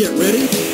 Get ready.